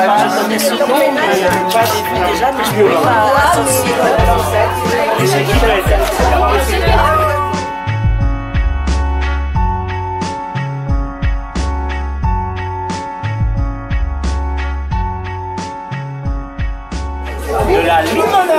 Être bon. Non, c'est de la limonade.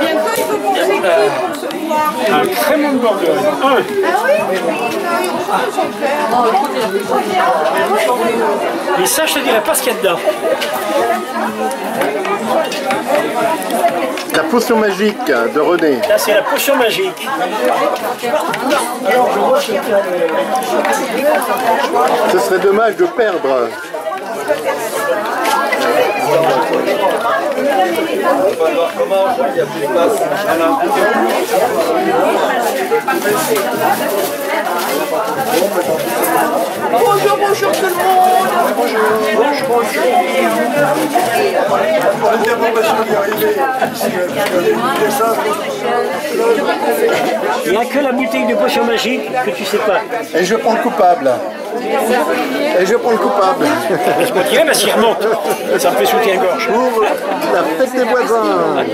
Bientôt, il faut qu'on s'équipe pour ce soir. Un crème de Bourgogne. Un. Et ça, je te dirais pas ce qu'il y a dedans. La potion magique de René. Là, c'est la potion magique. Ce serait dommage de perdre. On va voir comment, il y a plus de place. Bonjour, bonjour tout le monde. Il n'y a que la bouteille de potion magique que tu sais pas. Et je prends le coupable. Et je prends le coupable. Je continue, mais s'il remonte, ça me fait soutien-gorge. Pour la fête des voisins.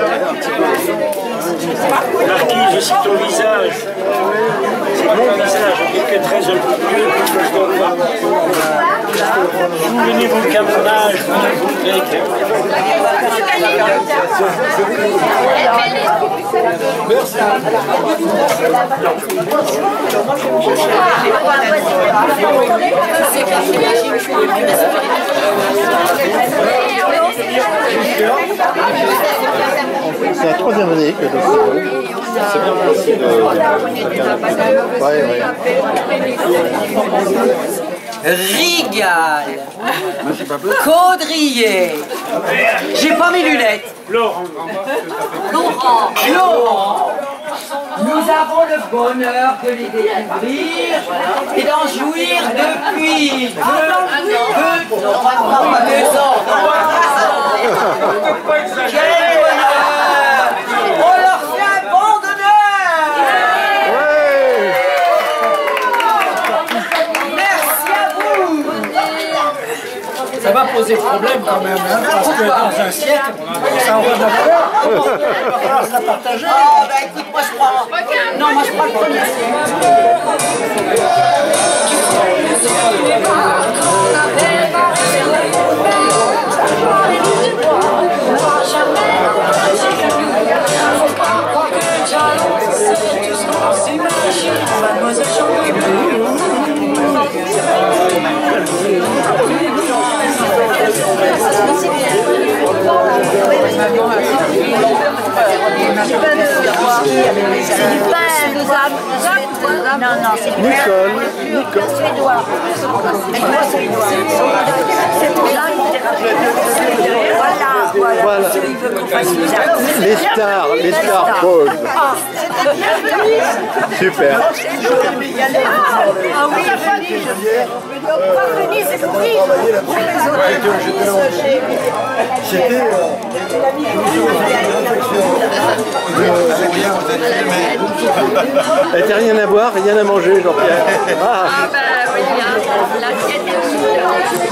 Marquise, je cite ton visage. C'est mon visage, traits un peu plus que je dois voir. Souvenez-vous qu'à mon âge, vous ne voudrez que... C'est la troisième année que je fais. C'est bien possible. Ouais, ouais. Rigal Caudrier J'ai pas mes lunettes Laurent, Laurent Laurent Nous avons le bonheur de les découvrir et d'en jouir depuis non, pas deux ans, non, Quel bonheur On leur fait un bon honneur Ouais. Merci à vous Ça va poser problème quand même, hein, parce que dans un siècle, ça aura de la valeur. Il va falloir se la partager. Oh, bah écoute, moi je prends. Non, moi je prends le premier. Non, c'est du Nicole. Suédois. Suédois. Voilà, voilà. Les stars, les stars posent. Super. Ah oui, C'était. Rien à boire, rien à manger, Jean-Pierre. Ah,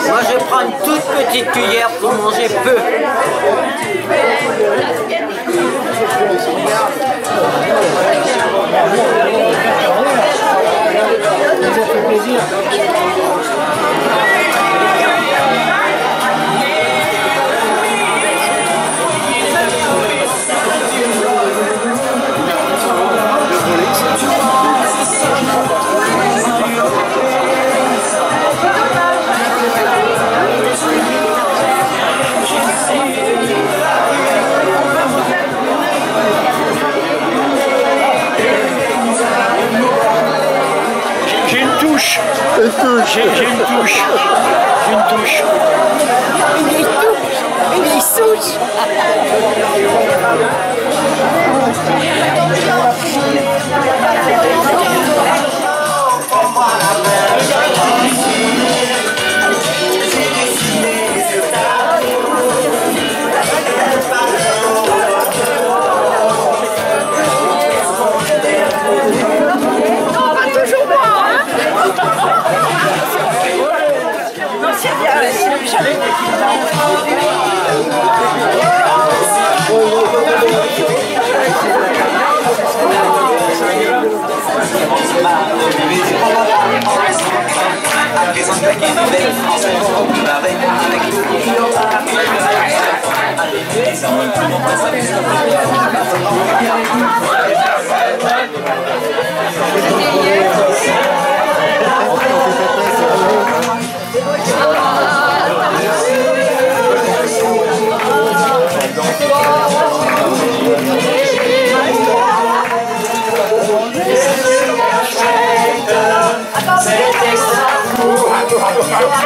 Moi je prends une toute petite cuillère pour manger peu.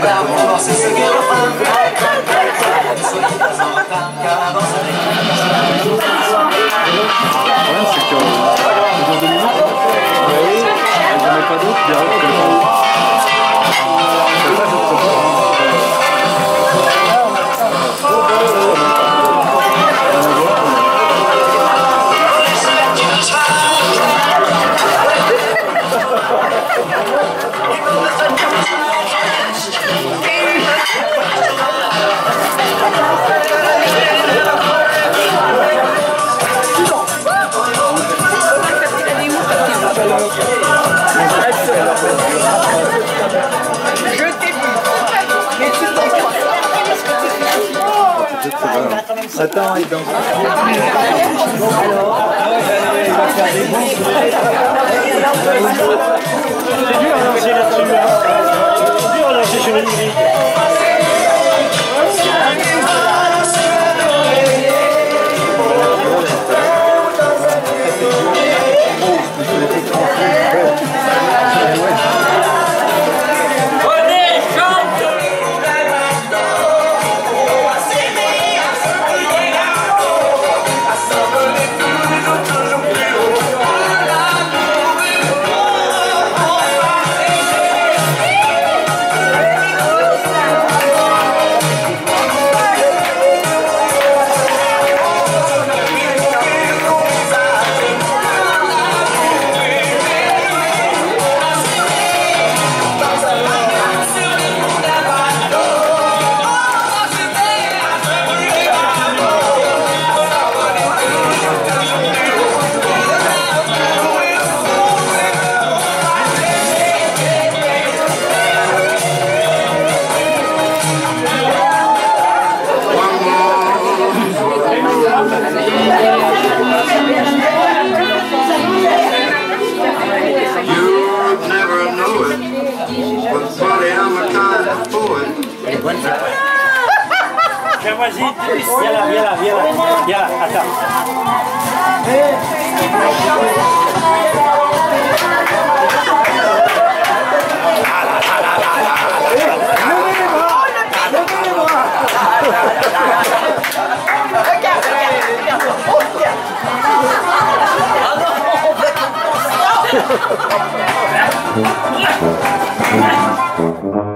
Nossa, seguiu a cantar Attends, il danse. C'est dur à lancer là-dessus. C'est dur à lancer sur une musique. Prenez, of poet. Tiens, vas-y. Viens là, viens là, viens là. Viens là, attends. Regarde, regarde, regarde. Oh, regarde.